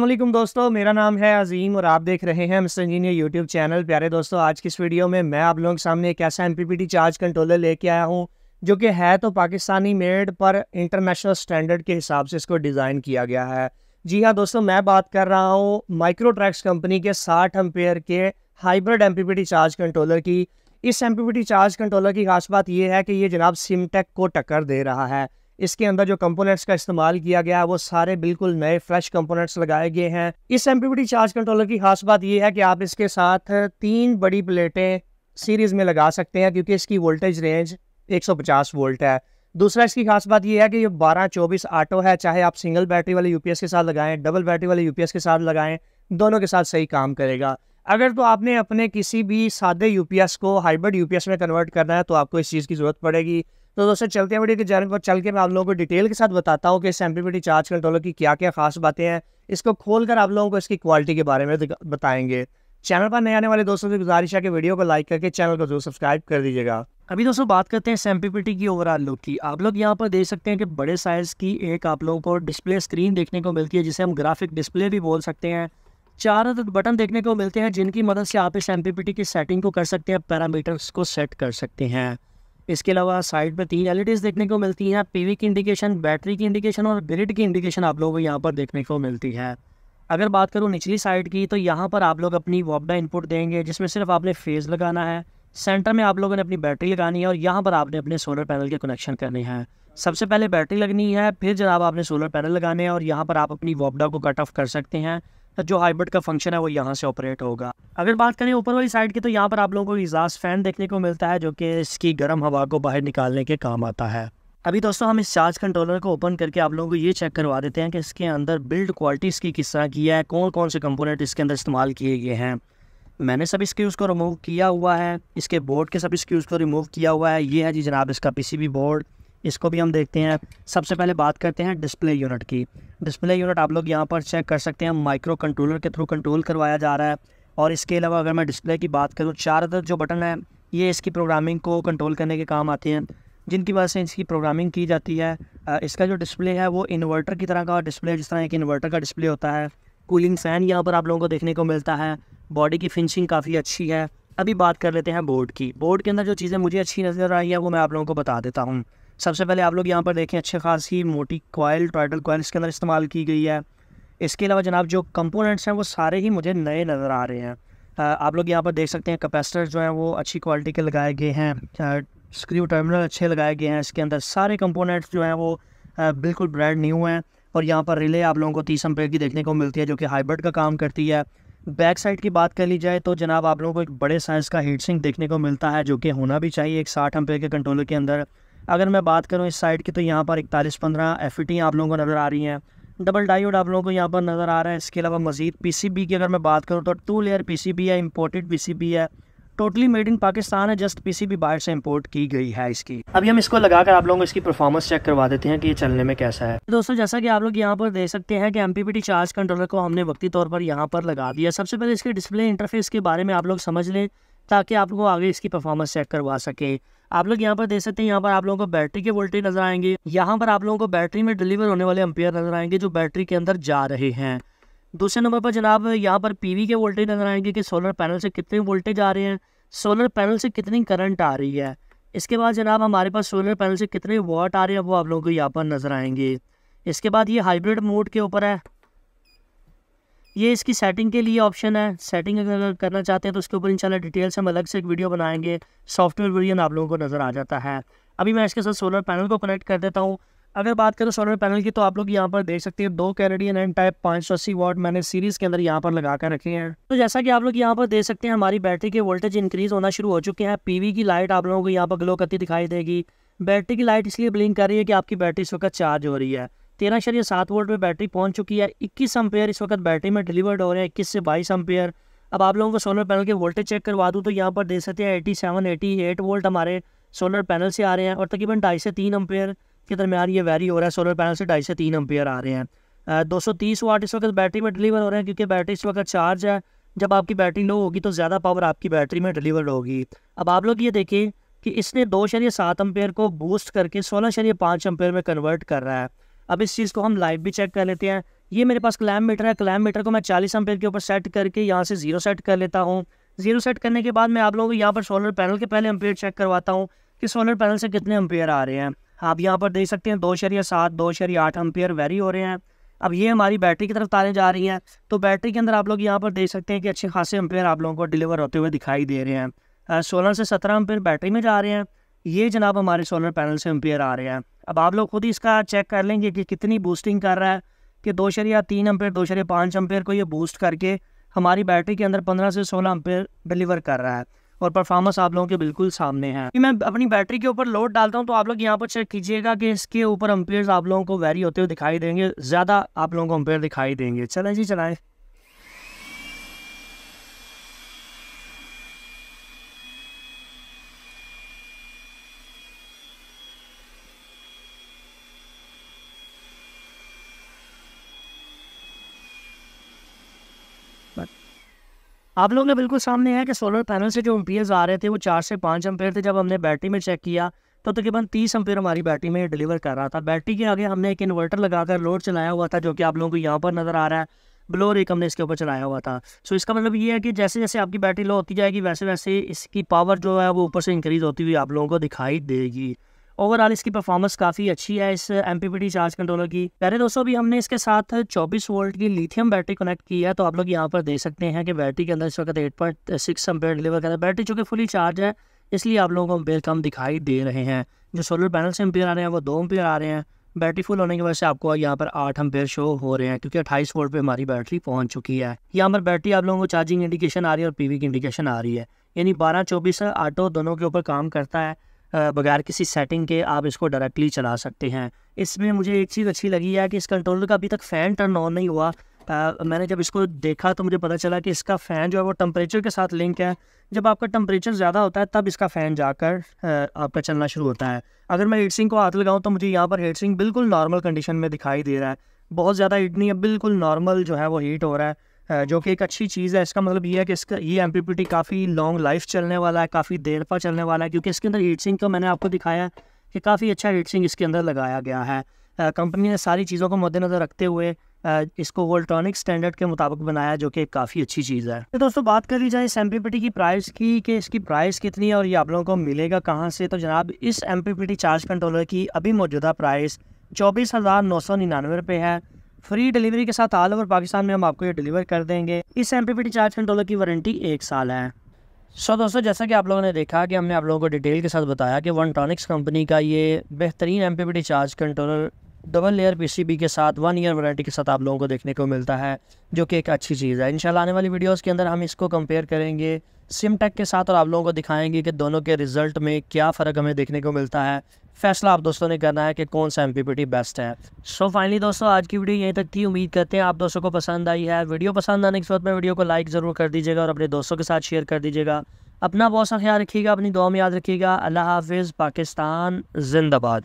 वालेकुम दोस्तों, मेरा नाम है अजीम और आप देख रहे हैं मिस्टर इंजीनियर यूट्यूब चैनल। प्यारे दोस्तों, आज की इस वीडियो में मैं आप लोगों के सामने एक ऐसा एमपीपीटी चार्ज कंट्रोलर लेके आया हूँ, जो कि है तो पाकिस्तानी मेड पर इंटरनेशनल स्टैंडर्ड के हिसाब से इसको डिज़ाइन किया गया है। जी हाँ दोस्तों, मैं बात कर रहा हूँ माइक्रोट्रैक्स कंपनी के साठ एम्पेयर के हाइब्रिड MPPT चार्ज कंट्रोलर की। इस MPPT चार्ज कंट्रोलर की खास बात यह है कि ये जनाब सिमटेक को टक्कर दे रहा है। इसके अंदर जो कंपोनेंट्स का इस्तेमाल किया गया है, वो सारे बिल्कुल नए फ्रेश कंपोनेंट्स लगाए गए हैं। इस एमपीबीटी चार्ज कंट्रोलर की खास बात यह है कि आप इसके साथ तीन बड़ी प्लेटें सीरीज़ में लगा सकते हैं, क्योंकि इसकी वोल्टेज रेंज 150 वोल्ट है। दूसरा इसकी खास बात यह है कि ये बारह चौबीस ऑटो है, चाहे आप सिंगल बैटरी वाले यूपीएस के साथ लगाएँ डबल बैटरी वाले यूपीएस के साथ लगाएँ, दोनों के साथ सही काम करेगा। अगर तो आपने अपने किसी भी सादे यूपीएस को हाइब्रिड यूपीएस में कन्वर्ट करना है तो आपको इस चीज़ की ज़रूरत पड़ेगी। तो दोस्तों, चलते हैं वीडियो के जानवर पर चल के मैं आप लोगों को डिटेल के साथ बताता हूँ कि इस एम्पलीबिलिटी चार्ज कंट्रोलर की क्या क्या खास बातें हैं। इसको खोल कर आप लोगों को इसकी क्वालिटी के बारे में बताएँगे। चैनल पर नए आने वाले दोस्तों से गुजारिश है कि वीडियो को लाइक करके चैनल को ज़रूर सब्सक्राइब कर दीजिएगा। अभी दोस्तों, बात करते हैं एम की ओवरऑल लुक की। आप लोग यहाँ पर देख सकते हैं कि बड़े साइज़ की एक आप लोगों को डिस्प्ले स्क्रीन देखने को मिलती है, जिसे हम ग्राफिक डिस्प्ले भी बोल सकते हैं। चार बटन देखने को मिलते हैं, जिनकी मदद से आप इस एम की सेटिंग को कर सकते हैं पैरामीटर्स को सेट कर सकते हैं। इसके अलावा साइड पर तीन एल देखने को मिलती हैं पीवी की इंडिकेशन बैटरी की इंडिकेशन और ग्रिड की इंडिकेशन आप लोगों को यहाँ पर देखने को मिलती है। अगर बात करूँ निचली साइड की तो यहाँ पर आप लोग अपनी वॉपडा इनपुट देंगे, जिसमें सिर्फ़ आपने फ़ेज़ लगाना है। सेंटर में आप लोगों ने अपनी बैटरी लगानी है और यहाँ पर आपने अपने सोलर पैनल के कनेक्शन करने हैं। सबसे पहले बैटरी लगनी है, फिर जनाब आपने सोलर पैनल लगाने हैं और यहाँ पर आप अपनी वॉपडा को कट ऑफ़ कर सकते हैं। जो हाइब्रिड का फ़ंक्शन है वो यहाँ से ऑपरेट होगा। अगर बात करें ऊपर वाली साइड की तो यहाँ पर आप लोगों को इजाज फ़ैन देखने को मिलता है जो कि इसकी गर्म हवा को बाहर निकालने के काम आता है। अभी दोस्तों हम इस चार्ज कंट्रोलर को ओपन करके आप लोगों को ये चेक करवा देते हैं कि इसके अंदर बिल्ड क्वालिटी इसकी किस तरह की है कौन कौन से कंपोनेंट इसके अंदर इस्तेमाल किए गए हैं। मैंने सब स्क्रूज़ को रिमूव किया हुआ है, इसके बोर्ड के सब स्क्रूज़ को रिमूव किया हुआ है, ये है जी जनाब इसका पीसीबी बोर्ड इसको भी हम देखते हैं। सबसे पहले बात करते हैं डिस्प्ले यूनिट की। डिस्प्ले यूनिट आप लोग यहाँ पर चेक कर सकते हैं माइक्रो कंट्रोलर के थ्रू कंट्रोल करवाया जा रहा है। और इसके अलावा अगर मैं डिस्प्ले की बात करूँ, चार अदर जो बटन है, ये इसकी प्रोग्रामिंग को कंट्रोल करने के काम आते हैं, जिनकी वजह से इसकी प्रोग्रामिंग की जाती है। इसका जो डिस्प्ले है वो इन्वर्टर की तरह का डिस्प्ले जिस तरह एक इन्वर्टर का डिस्प्ले होता है। कूलिंग फ़ैन यहाँ पर आप लोगों को देखने को मिलता है। बॉडी की फिनिशिंग काफ़ी अच्छी है। अभी बात कर लेते हैं बोर्ड की। बोर्ड के अंदर जो चीज़ें मुझे अच्छी नज़र आई है, वो मैं आप लोगों को बता देता हूँ। सबसे पहले आप लोग यहाँ पर देखें, अच्छे खासी मोटी कोयल टॉयटल कोयल इसके अंदर इस्तेमाल की गई है। इसके अलावा जनाब जो कंपोनेंट्स हैं, वो सारे ही मुझे नए नज़र आ रहे हैं। आप लोग यहाँ पर देख सकते हैं कैपेसिटर जो हैं, वो अच्छी क्वालिटी के लगाए गए हैं। स्क्रू टर्मिनल अच्छे लगाए गए हैं इसके अंदर। सारे कंपोनेंट्स जो हैं, वो बिल्कुल ब्रांड न्यू हैं। और यहाँ पर रिले आप लोगों को तीस अम्पेयर की देखने को मिलती है, जो कि हाइब्रिड का काम करती है। बैक साइड की बात कर ली जाए तो जनाब आप लोगों को एक बड़े साइज़ का हीट सिंक देखने को मिलता है, जो कि होना भी चाहिए एक साठ अम्पेयर के कंट्रोलर के अंदर। अगर मैं बात करूँ इस साइड की तो यहाँ पर इकतालीस पंद्रह एफ़ आप लोगों को नज़र आ रही हैं। डबल डायोड आप लोगों को यहाँ पर नज़र आ रहा है। इसके अलावा मजीद पीसीबी की अगर मैं बात करूँ तो टू लेयर पीसीबी है इंपोर्टेड पीसीबी है। टोटली मेड इन पाकिस्तान है जस्ट पीसीबी बाहर से इंपोर्ट की गई है इसकी। अभी हम इसको लगाकर आप लोगों को इसकी परफॉर्मेंस चेक करवा देते हैं कि ये चलने में कैसा है। दोस्तों, जैसा कि आप लोग यहाँ पर देख सकते हैं कि एमपीपीटी चार्ज कंट्रोलर को हमने वक्ती तौर पर यहाँ पर लगा दिया सबसे पहले इसके डिस्प्ले इंटरफेस के बारे में आप लोग समझ लें, ताकि आप लोग आगे इसकी परफॉर्मेंस चेक करवा सके। आप लोग यहाँ पर देख सकते हैं, यहाँ पर आप लोगों को बैटरी के वोल्टेज नज़र आएँगे। यहाँ पर आप लोगों को बैटरी में डिलीवर होने वाले अम्पेयर नज़र आएँगे, जो बैटरी के अंदर जा रहे हैं। दूसरे नंबर पर जनाब, यहाँ पर पीवी के वोल्टेज नज़र आएँगे कि सोलर पैनल से कितने वोल्टेज आ रहे हैं सोलर पैनल से कितनी करंट आ रही है। इसके बाद जनाब, हमारे पास सोलर पैनल से कितने वाट आ रहे हैं, वो आप लोगों को यहाँ पर नज़र आएँगे। इसके बाद ये हाइब्रिड मोड के ऊपर है। ये इसकी सेटिंग के लिए ऑप्शन है। सेटिंग अगर करना चाहते हैं तो उसके ऊपर इंशाल्लाह डिटेल से हम अलग से एक वीडियो बनाएँगे। सॉफ्टवेयर वर्जन आप लोगों को नज़र आ जाता है। अभी मैं इसके साथ सोलर पैनल को कनेक्ट कर देता हूँ। अगर बात करें सोलर पैनल की तो आप लोग यहाँ पर देख सकते हैं दो कैनेडियन एन टाइप पाँच सौ अस्सी वाट मैंने सीरीज़ के अंदर यहाँ पर लगा कर रखे हैं। तो जैसा कि आप लोग यहाँ पर देख सकते हैं हमारी बैटरी के वोल्टेज इंक्रीज होना शुरू हो चुके हैं। पीवी की लाइट आप लोगों को यहाँ पर ग्लो करती दिखाई देगी। बैटरी की लाइट इसलिए ब्लिंक कर रही है कि आपकी बैटरी इस वक्त चार्ज हो रही है। तेरह शरीय सात वोल्ट पे बैटरी पहुँच चुकी है, इक्कीस अम्पेयर इस वक्त बैटरी में डिलीवर्ड हो रहे हैं, इक्कीस से बाईस अम्पेयर अब आप लोगों को सोलर पैनल के वोल्टेज चेक करवा दूँ तो यहाँ पर देख सकते हैं eighty seven, eighty eight volt हमारे सोलर पैनल से आ रहे हैं और तकरीबन ढाई से तीन अम्पेयर के दरमियान ये वेरी हो रहा है, सोलर पैनल से ढाई से तीन अम्पेयर आ रहे हैं। दो सौ तीस वाट इस वक्त बैटरी में डिलीवर हो रहे हैं क्योंकि बैटरी इस वक्त चार्ज है, जब आपकी बैटरी लो होगी तो ज़्यादा पावर आपकी बैटरी में डिलीवर होगी। अब आप लोग ये देखें कि इसने दो शरीय सात अम्पेयर को बूस्ट करके सोलह शरीय पाँच अम्पेयर में कन्वर्ट कर रहा है। अब इस चीज़ को हम लाइव भी चेक कर लेते हैं। ये मेरे पास क्लैम मीटर है। क्लैम मीटर को मैं चालीस एम्पेयर के ऊपर सेट करके यहाँ से ज़ीरो सेट कर लेता हूँ। ज़ीरो सेट करने के बाद मैं आप लोगों को यहाँ पर सोलर पैनल के पहले एम्पेयर चेक करवाता हूँ कि सोलर पैनल से कितने एम्पेयर आ रहे हैं। आप यहाँ पर देख सकते हैं दो शरिया सात, दो शरिया आठ एम्पेयर वेरी हो रहे हैं। अब ये हमारी बैटरी की तरफ़ तारें जा रही हैं। तो बैटरी के अंदर आप लोग यहाँ पर देख सकते हैं कि अच्छे खासे एम्पेयर आप लोगों को डिलीवर होते हुए दिखाई दे रहे हैं। सोलह से सत्रह एम्पेयर बैटरी में जा रहे हैं। ये जनाब हमारे सोलर पैनल से अम्पेयर आ रहे हैं। अब आप लोग खुद ही इसका चेक कर लेंगे कि कितनी बूस्टिंग कर रहा है, कि दो शरिया तीन अम्पेयर दो शरिया पाँच अम्पेयर को ये बूस्ट करके हमारी बैटरी के अंदर पंद्रह से सोलह अम्पेयर डिलीवर कर रहा है और परफॉर्मेंस आप लोगों के बिल्कुल सामने है। मैं अपनी बैटरी के ऊपर लोड डालता हूँ तो आप लोग यहाँ पर चेक कीजिएगा कि इसके ऊपर अम्पेयर आप लोगों को वेरी होते हुए दिखाई देंगे, ज़्यादा आप लोगों को अम्पेयर दिखाई देंगे। चलें जी, चलाएँ। आप लोग ने बिल्कुल सामने है कि सोलर पैनल से जो अम्पेयर्स आ रहे थे, वो चार से पाँच अम्पेयर थे। जब हमने बैटरी में चेक किया तो तकरीबन तीस अम्पेयर हमारी बैटरी में डिलीवर कर रहा था। बैटरी के आगे हमने एक इन्वर्टर लगाकर लोड चलाया हुआ था, जो कि आप लोगों को यहाँ पर नज़र आ रहा है। ब्लोर एक हमने इसके ऊपर चलाया हुआ था। सो इसका मतलब ये है कि जैसे जैसे आपकी बैटरी लो होती जाएगी, वैसे वैसे इसकी पावर जो है, वो ऊपर से इंक्रीज़ होती हुई आप लोगों को दिखाई देगी। ओवरऑल इसकी परफॉर्मेंस काफ़ी अच्छी है इस एमपीपीटी चार्ज कंट्रोलर की। पहले दोस्तों, अभी हमने इसके साथ 24 वोल्ट की लिथियम बैटरी कनेक्ट की है तो आप लोग यहाँ पर देख सकते हैं कि बैटरी के अंदर इस वक्त एट पॉइंट सिक्स डिलीवर कर है। बैटरी चूँकि फुली चार्ज है, इसलिए आप लोगों को अम्पेयर कम दिखाई दे रहे हैं। जो सोलर पैनल से अम्पेयर आ रहे हैं, वो दो अम्पेयर आ रहे हैं। बैटरी फुल होने की वजह से आपको यहाँ पर आठ अम्पेयर शो हो रहे हैं, क्योंकि अट्ठाईस वोल्ट पे हमारी बैटरी पहुँच चुकी है। यहाँ पर बैटरी आप लोगों को चार्जिंग इंडिकेशन आ रही है और पीवी की इंडिकेशन आ रही है। यानी बारह, चौबीस ऑटो दोनों के ऊपर काम करता है। बगैर किसी सेटिंग के आप इसको डायरेक्टली चला सकते हैं। इसमें मुझे एक चीज़ अच्छी लगी है कि इस कंट्रोलर का अभी तक फ़ैन टर्न ऑन नहीं हुआ। आ, मैंने जब इसको देखा तो मुझे पता चला कि इसका फ़ैन जो है वो टम्परेचर के साथ लिंक है। जब आपका टम्परेचर ज़्यादा होता है तब इसका फ़ैन जाकर आपका चलना शुरू होता है। अगर मैं हीट को हाथ लगाऊँ तो मुझे यहाँ पर हीट बिल्कुल नॉर्मल कंडीशन में दिखाई दे रहा है। बहुत ज़्यादा हीट नहीं है बिल्कुल नॉर्मल जो है वो हीट हो रहा है। जो कि एक अच्छी चीज़ है। इसका मतलब ये है कि इसका, ये एम काफ़ी लॉन्ग लाइफ चलने वाला है, काफ़ी देर पर चलने वाला है, क्योंकि इसके अंदर हीट सिंक का मैंने आपको दिखाया कि काफ़ी अच्छा हीट सिंक इसके अंदर लगाया गया है। कंपनी ने सारी चीज़ों को मद्देनज़र रखते हुए इसको वोल्ट्रॉनिक स्टैंडर्ड के मुताबिक बनाया, जो कि काफ़ी अच्छी चीज़ है। तो दोस्तों, बात कर ली जाए इस एम की प्राइस की, कि इसकी प्राइस कितनी है और ये आप लोगों को मिलेगा कहाँ से तो जनाब, इस एमपीपीटी चार्ज कंट्रोलर की अभी मौजूदा प्राइस चौबीस हज़ार नौ सौ निन्यानवे रुपये है। फ्री डिलीवरी के साथ ऑल ओवर पाकिस्तान में हम आपको ये डिलीवर कर देंगे। इस एम पी चार्ज कंट्रोलर की वारंटी एक साल है। सो so, दोस्तों जैसा कि आप लोगों ने देखा कि हमने आप लोगों को डिटेल के साथ बताया कि वन ट्रॉनिक्स कंपनी का ये बेहतरीन M charge controller double layer PCB के साथ वन ईयर वारंटी के साथ आप लोगों को देखने को मिलता है जो कि एक अच्छी चीज़ है। इंशाल्लाह आने वाली वीडियोस के अंदर हम इसको कंपेयर करेंगे सिमटेक के साथ और आप लोगों को दिखाएँगे कि दोनों के रिज़ल्ट में क्या फ़र्क हमें देखने को मिलता है। फैसला आप दोस्तों ने करना है कि कौन सा एमपीपीटी बेस्ट है। सो so, फाइनली दोस्तों आज की वीडियो यहीं तक थी। उम्मीद करते हैं आप दोस्तों को पसंद आई है। वीडियो पसंद आने के बाद में वीडियो को लाइक ज़रूर कर दीजिएगा और अपने दोस्तों के साथ शेयर कर दीजिएगा। अपना बहुत सा ख्याल रखिएगा अपनी दुआ में याद रखिएगा। अल्लाह हाफिज़ पाकिस्तान जिंदाबाद।